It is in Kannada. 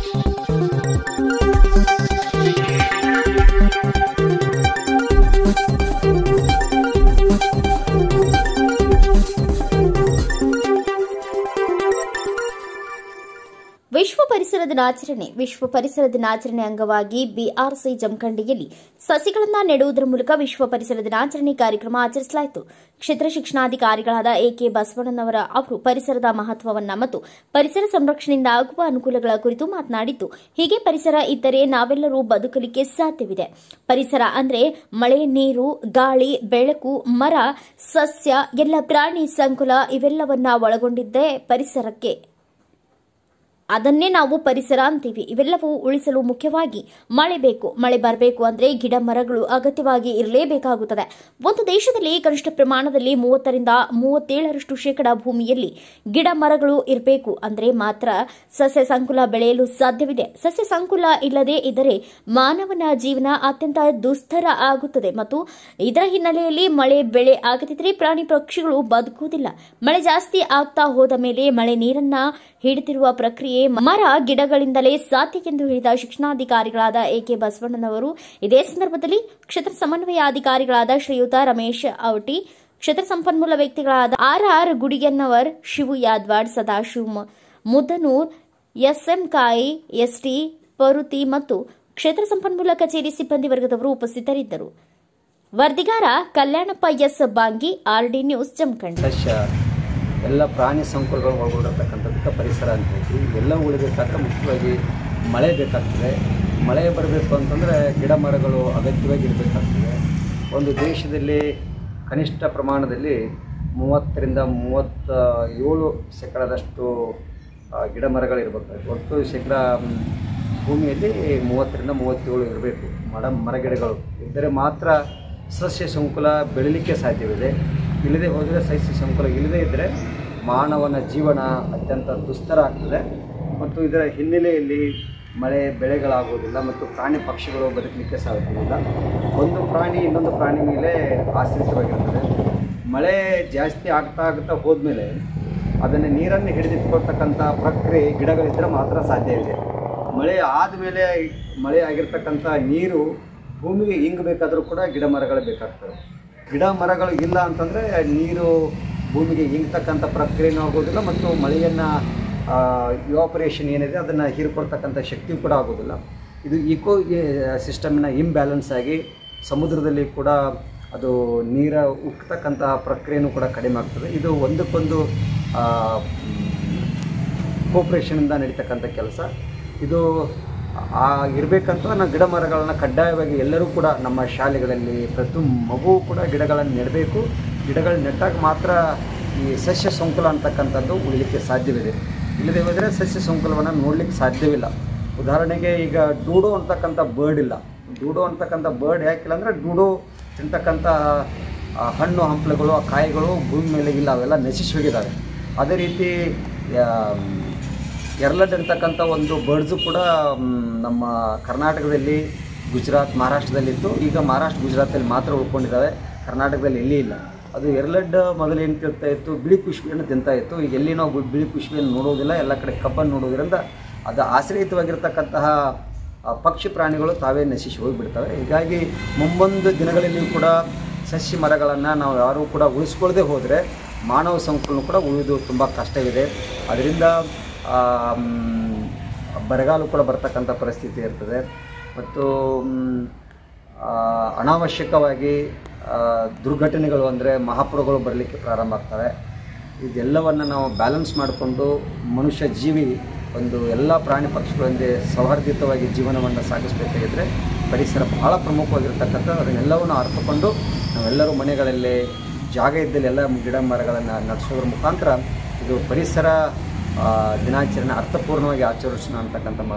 thank you ಪರಿಸರ ದಿನಾಚರಣೆ, ವಿಶ್ವ ಪರಿಸರ ದಿನಾಚರಣೆ ಅಂಗವಾಗಿ ಬಿಆರ್ಸಿ ಜಮಖಂಡಿಯಲ್ಲಿ ಸಸಿಗಳನ್ನು ನೆಡುವುದರ ಮೂಲಕ ವಿಶ್ವ ಪರಿಸರ ದಿನಾಚರಣೆ ಕಾರ್ಯಕ್ರಮ ಆಚರಿಸಲಾಯಿತು. ಕ್ಷೇತ್ರ ಶಿಕ್ಷಣಾಧಿಕಾರಿಗಳಾದ ಎಕೆ ಬಸವಣ್ಣನವರ ಅವರು ಪರಿಸರದ ಮಹತ್ವವನ್ನು ಮತ್ತು ಪರಿಸರ ಸಂರಕ್ಷಣೆಯಿಂದ ಆಗುವ ಅನುಕೂಲಗಳ ಕುರಿತು ಮಾತನಾಡಿದ್ದು, ಹೀಗೆ ಪರಿಸರ ಇದ್ದರೆ ನಾವೆಲ್ಲರೂ ಬದುಕಲಿಕ್ಕೆ ಸಾಧ್ಯವಿದೆ. ಪರಿಸರ ಅಂದ್ರೆ ಮಳೆ, ನೀರು, ಗಾಳಿ, ಬೆಳಕು, ಮರ, ಸಸ್ಯ, ಎಲ್ಲ ಪ್ರಾಣಿ, ಸಂಕುಲ ಇವೆಲ್ಲವನ್ನ ಒಳಗೊಂಡಿದ್ದೇ ಪರಿಸರಕ್ಕೆ. ಅದನ್ನೇ ನಾವು ಪರಿಸರ ಅಂತೀವಿ. ಇವೆಲ್ಲವೂ ಉಳಿಸಲು ಮುಖ್ಯವಾಗಿ ಮಳೆ ಬೇಕು. ಮಳೆ ಬರಬೇಕು ಅಂದ್ರೆ ಗಿಡ ಮರಗಳು ಅಗತ್ಯವಾಗಿ ಇರಲೇಬೇಕಾಗುತ್ತದೆ. ಒಂದು ದೇಶದಲ್ಲಿ ಕನಿಷ್ಠ ಪ್ರಮಾಣದಲ್ಲಿ ಮೂವತ್ತರಿಂದ ಮೂವತ್ತೇಳರಷ್ಟು ಶೇಕಡ ಭೂಮಿಯಲ್ಲಿ ಗಿಡ ಮರಗಳು ಇರಬೇಕು ಅಂದ್ರೆ ಮಾತ್ರ ಸಸ್ಯ ಸಂಕುಲ ಬೆಳೆಯಲು ಸಾಧ್ಯವಿದೆ. ಸಸ್ಯ ಸಂಕುಲ ಇಲ್ಲದೆ ಇದ್ದರೆ ಮಾನವನ ಜೀವನ ಅತ್ಯಂತ ದುಸ್ತರ ಆಗುತ್ತದೆ ಮತ್ತು ಇದರ ಹಿನ್ನೆಲೆಯಲ್ಲಿ ಮಳೆ ಬೆಳೆ ಆಗದಿದ್ದರೆ ಪ್ರಾಣಿ ಪಕ್ಷಿಗಳು ಬದುಕುವುದಿಲ್ಲ. ಮಳೆ ಜಾಸ್ತಿ ಆಗ್ತಾ ಹೋದ ಮೇಲೆ ಮಳೆ ನೀರನ್ನ ಹಿಡಿದಿರುವ ಪ್ರಕ್ರಿಯೆ ಮರ ಗಿಡಗಳಿಂದಲೇ ಸಾಧ್ಯ ಎಂದು ಹೇಳಿದ ಶಿಕ್ಷಣಾಧಿಕಾರಿಗಳಾದ ಎಕೆ ಬಸವಣ್ಣನವರು, ಇದೇ ಸಂದರ್ಭದಲ್ಲಿ ಕ್ಷೇತ್ರ ಸಮನ್ವಯ ಅಧಿಕಾರಿಗಳಾದ ಶ್ರೀಯುತ ರಮೇಶ್ ಔಟಿ, ಕ್ಷೇತ್ರ ಸಂಪನ್ಮೂಲ ವ್ಯಕ್ತಿಗಳಾದ R R Gudigennavar Shivu Yadwad, Sadashiva Mudanur, SM Kayi, ST Paruti ಮತ್ತು ಕ್ಷೇತ್ರ ಸಂಪನ್ಮೂಲ ಕಚೇರಿ ಸಿಬ್ಬಂದಿ ವರ್ಗದವರು ಉಪಸ್ಥಿತರಿದ್ದರು. ವರದಿಗಾರ Kalyanappa S Bangi, RD news Jamakhandi. ಎಲ್ಲ ಪ್ರಾಣಿ ಸಂಕುಲಗಳು ಒಳಗೊಂಡಿರ್ತಕ್ಕಂಥದ್ದಕ್ಕೆ ಪರಿಸರ ಅಂತ ಹೇಳ್ತೀವಿ. ಇವೆಲ್ಲ ಉಳಿಬೇಕಾದ್ರೆ ಮುಖ್ಯವಾಗಿ ಮಳೆ ಬೇಕಾಗ್ತದೆ. ಮಳೆ ಬರಬೇಕು ಅಂತಂದರೆ ಗಿಡ ಮರಗಳು ಅಗತ್ಯವಾಗಿ ಇರಬೇಕಾಗ್ತದೆ. ಒಂದು ದೇಶದಲ್ಲಿ ಕನಿಷ್ಠ ಪ್ರಮಾಣದಲ್ಲಿ ಮೂವತ್ತರಿಂದ ಮೂವತ್ತ ಏಳು ಶೇಕಡದಷ್ಟು ಗಿಡ ಮರಗಳು ಇರಬೇಕಾಗುತ್ತೆ ಒಟ್ಟು ಶೇಕಡ ಭೂಮಿಯಲ್ಲಿ ಮೂವತ್ತರಿಂದ ಮೂವತ್ತೇಳು ಇರಬೇಕು. ಮರ ಮರಗಿಡಗಳು. ಇದ್ದರೆ ಮಾತ್ರ ಸಸ್ಯ ಸಂಕುಲ ಬೆಳೀಲಿಕ್ಕೆ ಸಾಧ್ಯವಿದೆ. ಇಲ್ಲದೆ ಹೋದರೆ ಸಹಿಸಿ ಸಂಕುಲ ಇಲ್ಲದೇ ಇದ್ದರೆ ಮಾನವನ ಜೀವನ ಅತ್ಯಂತ ದುಸ್ತರ ಆಗ್ತದೆ. ಮತ್ತು ಇದರ ಹಿನ್ನೆಲೆಯಲ್ಲಿ ಮಳೆ ಬೆಳೆಗಳಾಗುವುದಿಲ್ಲ ಮತ್ತು ಪ್ರಾಣಿ ಪಕ್ಷಿಗಳು ಬದುಕಲಿಕ್ಕೆ ಸಾಧ್ಯವಿಲ್ಲ. ಒಂದು ಪ್ರಾಣಿ ಇನ್ನೊಂದು ಪ್ರಾಣಿ ಮೇಲೆ ಆಶ್ರಿತವಾಗಿರ್ತದೆ ಮಳೆ ಜಾಸ್ತಿ ಆಗ್ತಾ ಆಗ್ತಾ ಹೋದ್ಮೇಲೆ ಅದನ್ನು ನೀರನ್ನು ಹಿಡಿದಿಟ್ಕೊಳ್ತಕ್ಕಂಥ ಪ್ರಕ್ರಿಯೆ ಗಿಡಗಳಿದ್ದರೆ ಮಾತ್ರ ಸಾಧ್ಯ ಇದೆ. ಮಳೆ ಆದಮೇಲೆ ಮಳೆ ಆಗಿರ್ತಕ್ಕಂಥ ನೀರು ಭೂಮಿಗೆ ಇಂಗಬೇಕಾದ್ರೂ ಕೂಡ ಗಿಡ ಮರಗಳು ಬೇಕಾಗ್ತವೆ. ಗಿಡ ಮರಗಳು ಇಲ್ಲ ಅಂತಂದರೆ ನೀರು ಭೂಮಿಗೆ ಇಂಗ್ತಕ್ಕಂಥ ಪ್ರಕ್ರಿಯೆನೂ ಆಗೋದಿಲ್ಲ ಮತ್ತು ಮಳೆಯನ್ನು ಇವಾಪರೇಷನ್ ಏನಿದೆ ಅದನ್ನು ಹೀರ್ಕೊಳ್ತಕ್ಕಂಥ ಶಕ್ತಿ ಕೂಡ ಆಗೋದಿಲ್ಲ. ಇದು ಇಕೋ ಸಿಸ್ಟಮಿನ ಇಂಬ್ಯಾಲೆನ್ಸ್ ಆಗಿ ಸಮುದ್ರದಲ್ಲಿ ಕೂಡ ಅದು ನೀರ ಉಕ್ತಕ್ಕಂತಹ ಪ್ರಕ್ರಿಯೆನೂ ಕೂಡ ಕಡಿಮೆ ಆಗ್ತದೆ. ಇದು ಒಂದಕ್ಕೊಂದು ಕೋಪ್ರೇಷನಿಂದ ನಡೀತಕ್ಕಂಥ ಕೆಲಸ. ಇದು ಆ ಇರಬೇಕಂತ ನಾವು ಗಿಡ ಮರಗಳನ್ನು ಕಡ್ಡಾಯವಾಗಿ ಎಲ್ಲರೂ ಕೂಡ ನಮ್ಮ ಶಾಲೆಗಳಲ್ಲಿ ಪ್ರತಿ ಮಗು ಕೂಡ ಗಿಡಗಳನ್ನು ನೆಡಬೇಕು. ಗಿಡಗಳು ನೆಟ್ಟಾಗ ಮಾತ್ರ ಈ ಸಸ್ಯ ಸಂಕುಲ ಅಂತಕ್ಕಂಥದ್ದು ಉಳಿಲಿಕ್ಕೆ ಸಾಧ್ಯವಿದೆ. ಇಲ್ಲದೆ ಹೋದರೆ ಸಸ್ಯ ಸಂಕುಲವನ್ನು ನೋಡಲಿಕ್ಕೆ ಸಾಧ್ಯವಿಲ್ಲ. ಉದಾಹರಣೆಗೆ ಈಗ ಡೂಡೋ ಅಂತಕ್ಕಂಥ ಬರ್ಡ್ ಇಲ್ಲ. ಡೂಡೋ ಅಂತಕ್ಕಂಥ ಬರ್ಡ್ ಯಾಕಿಲ್ಲ ಅಂದರೆ ಡೂಡೋ ತಿಂತಕ್ಕಂಥ ಹಣ್ಣು, ಹಂಪಲುಗಳು, ಆ ಕಾಯಿಗಳು ಭೂಮಿ ಮೇಲೆ ಇಲ್ಲ, ಅವೆಲ್ಲ ನಶಿಸಿ ಹೋಗಿದ್ದಾವೆ ಅದೇ ರೀತಿ ಎರಲಡ್ ಅಂತಕ್ಕಂಥ ಒಂದು ಬರ್ಡ್ಸು ಕೂಡ ನಮ್ಮ ಕರ್ನಾಟಕದಲ್ಲಿ, ಗುಜರಾತ್, ಮಹಾರಾಷ್ಟ್ರದಲ್ಲಿತ್ತು. ಈಗ ಮಹಾರಾಷ್ಟ್ರ, ಗುಜರಾತಲ್ಲಿ ಮಾತ್ರ ಉಳ್ಕೊಂಡಿದ್ದಾವೆ. ಕರ್ನಾಟಕದಲ್ಲಿ ಎಲ್ಲಿ ಇಲ್ಲ. ಅದು ಎರಲಡ್ ಮೊದಲು ಏನು ತಿಳ್ತಾ ಇತ್ತು? ಬಿಳಿ ಪುಷ್ಪಿಯನ್ನು ತಿಂತಾ ಇತ್ತು. ಈಗ ಎಲ್ಲಿ ನಾವು ಬಿಳಿ ಪುಷ್ಪಿಯನ್ನು ನೋಡೋದಿಲ್ಲ. ಎಲ್ಲ ಕಡೆ ಕಬ್ಬನ್ನು ನೋಡೋದ್ರಿಂದ ಅದು ಆಶ್ರಯಿತವಾಗಿರ್ತಕ್ಕಂತಹ ಪಕ್ಷಿ ಪ್ರಾಣಿಗಳು ತಾವೇ ನಶಿಸಿ ಹೋಗಿಬಿಡ್ತವೆ. ಹೀಗಾಗಿ ಮುಂಬಂದು ದಿನಗಳಲ್ಲಿಯೂ ಕೂಡ ಸಸ್ಯ ಮರಗಳನ್ನು ನಾವು ಯಾರೂ ಕೂಡ ಉಳಿಸ್ಕೊಳ್ಳದೆ ಹೋದರೆ ಮಾನವ ಸಂಕುಲನೂ ಕೂಡ ಉಳಿದು ತುಂಬ ಕಷ್ಟವಿದೆ. ಅದರಿಂದ ಬರಗಾಲ ಕೂಡ ಬರ್ತಕ್ಕಂಥ ಪರಿಸ್ಥಿತಿ ಇರ್ತದೆ. ಮತ್ತು ಅನಾವಶ್ಯಕವಾಗಿ ದುರ್ಘಟನೆಗಳು ಅಂದರೆ ಮಹಾಪುರಗಳು ಬರಲಿಕ್ಕೆ ಪ್ರಾರಂಭ ಆಗ್ತವೆ. ಇದೆಲ್ಲವನ್ನು ನಾವು ಬ್ಯಾಲೆನ್ಸ್ ಮಾಡಿಕೊಂಡು ಮನುಷ್ಯ ಜೀವಿ ಒಂದು ಎಲ್ಲ ಪ್ರಾಣಿ ಪಕ್ಷಿಗಳೊಂದಿಗೆ ಸೌಹಾರ್ದಿತವಾಗಿ ಜೀವನವನ್ನು ಸಾಗಿಸಬೇಕಾಗಿದ್ದರೆ ಪರಿಸರ ಬಹಳ ಪ್ರಮುಖವಾಗಿರ್ತಕ್ಕಂಥ ಅದನ್ನೆಲ್ಲವನ್ನು ಅರ್ಥಕೊಂಡು ನಾವೆಲ್ಲರೂ ಮನೆಗಳಲ್ಲಿ ಜಾಗ ಇದ್ದಲ್ಲಿ ಎಲ್ಲ ಗಿಡ ಮರಗಳನ್ನು ನಡೆಸೋದ್ರ ಮುಖಾಂತರ ಇದು ಪರಿಸರ ದಿನಾಚರಣೆ ಅರ್ಥಪೂರ್ಣವಾಗಿ ಆಚರಿಸೋಣ ಅಂತಕ್ಕಂಥ ಮಾತು.